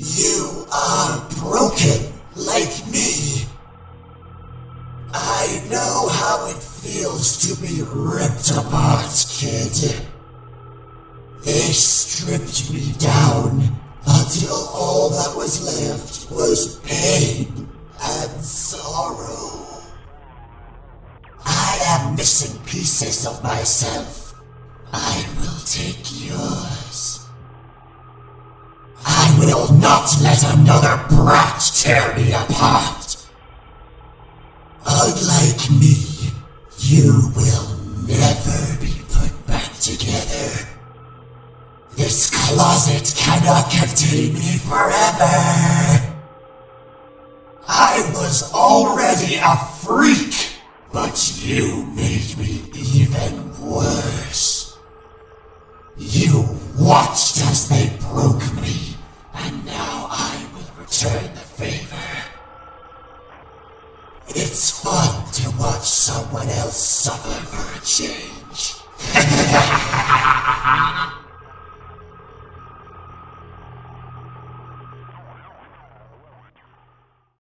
You are broken like me. I know how it feels to be ripped apart, kid. They stripped me down until all that was left was pain and sorrow. I am missing pieces of myself. I will take yours. Will not let another brat tear me apart. Unlike me, you will never be put back together. This closet cannot contain me forever. I was already a freak, but you made me even worse. You watched as they return the favor. It's fun to watch someone else suffer for a change.